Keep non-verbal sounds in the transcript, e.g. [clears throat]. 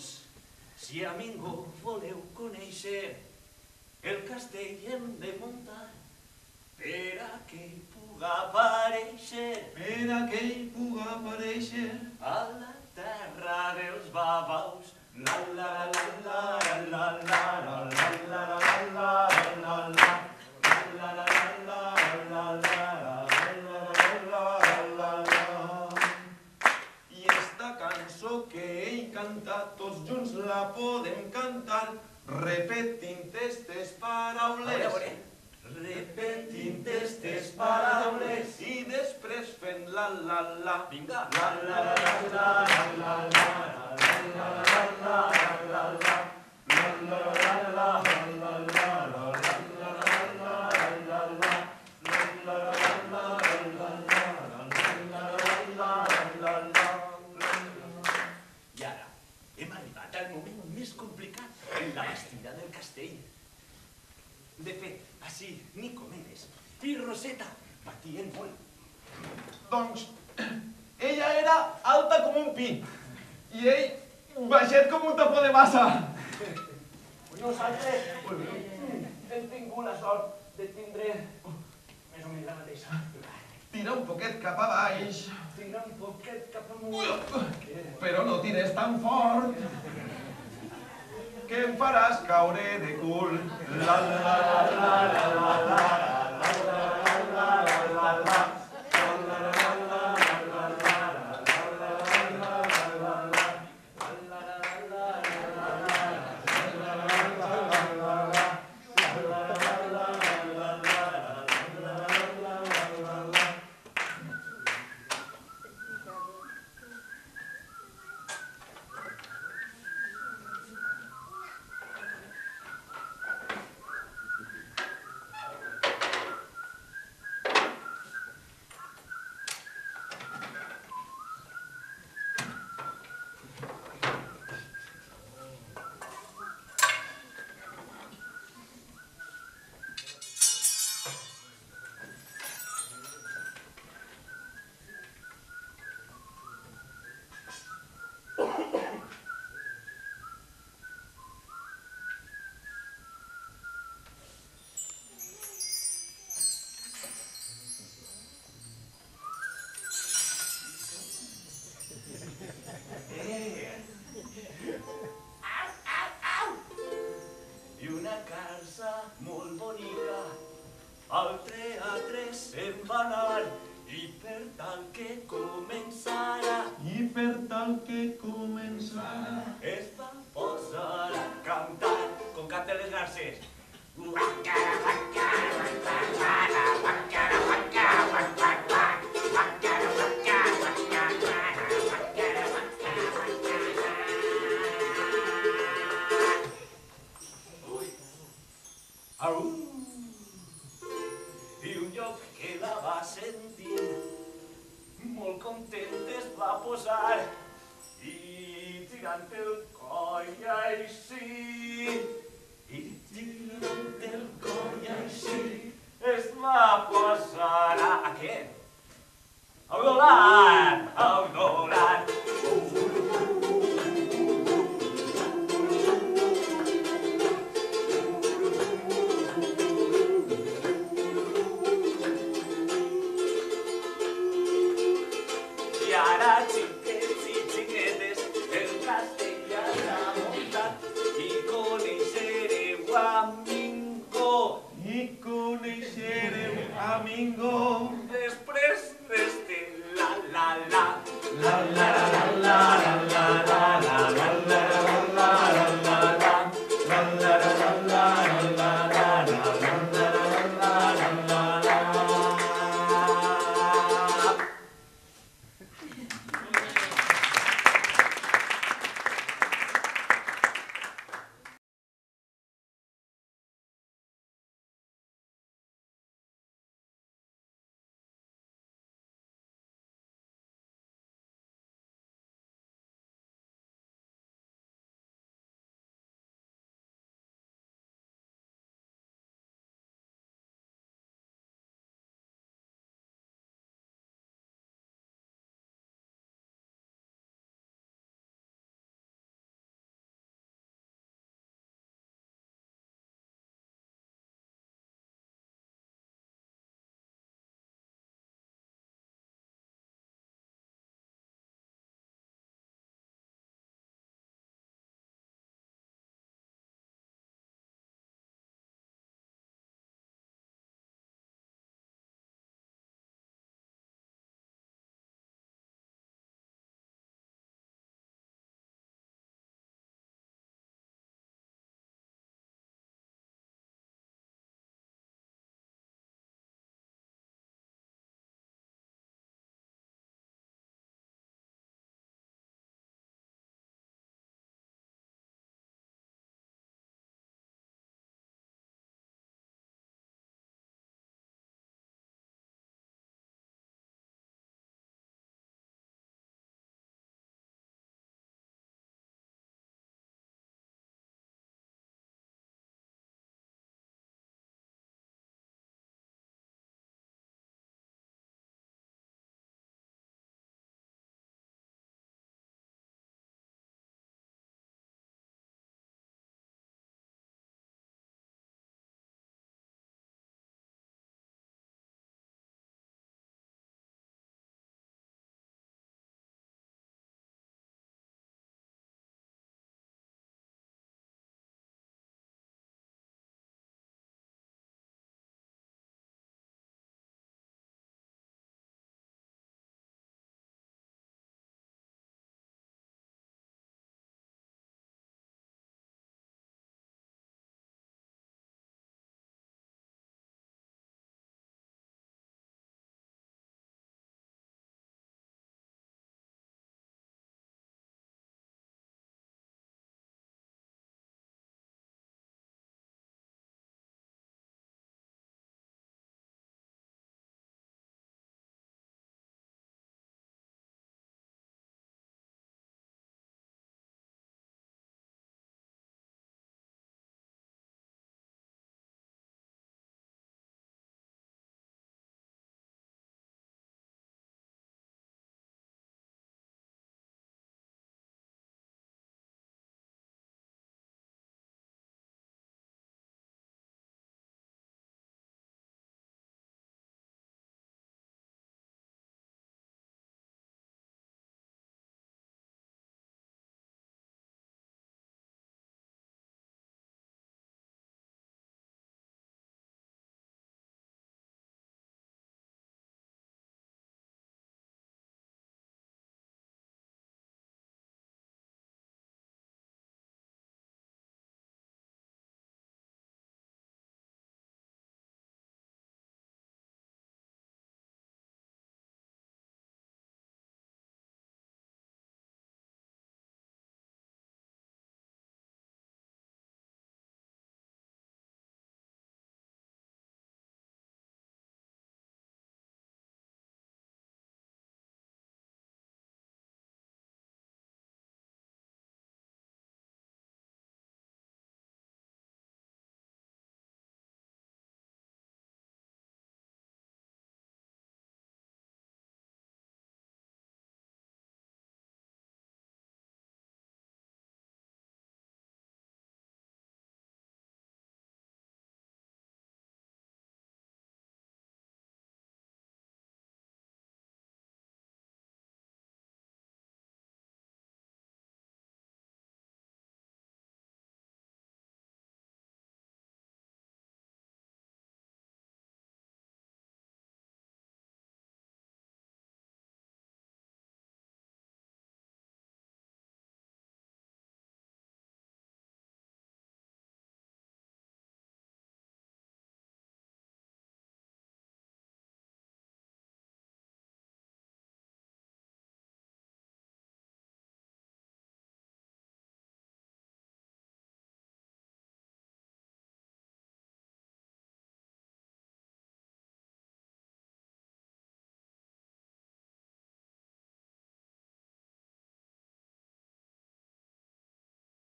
Doncs, si a ningú voleu conèixer, el castell hem de muntar per a que hi puga aparèixer Per a que ell puga aparèixer a la terra dels babaus. La la la la la tots junts la podem cantar, repetint estes paraules. Repetint estes paraules. I després fent la la la. Vinga. La la la la la la la la la la la la I així Nicomedes i Roseta patien molt. Doncs [clears throat] ella era alta com un pi i ell baixet com un tapó de massa. Nosaltres hem tingut la sort de tindre més o menys la mateixa. Tira un poquet cap a baix, Tira un poquet cap amunt. però no tires tan fort que em faràs caure de cul. La, la, la, la, la, la, la. començar. Esta posarà cantar com canta les garces. Guacara, guacara, guacara, guacara, guacara, guacara, I un lloc que la va sentir molt content es va posar pidän telkkaajäisi. Ittilön telkkaajäisi. Es mä posana ken. Audolan, audolan. Yeah, that's it.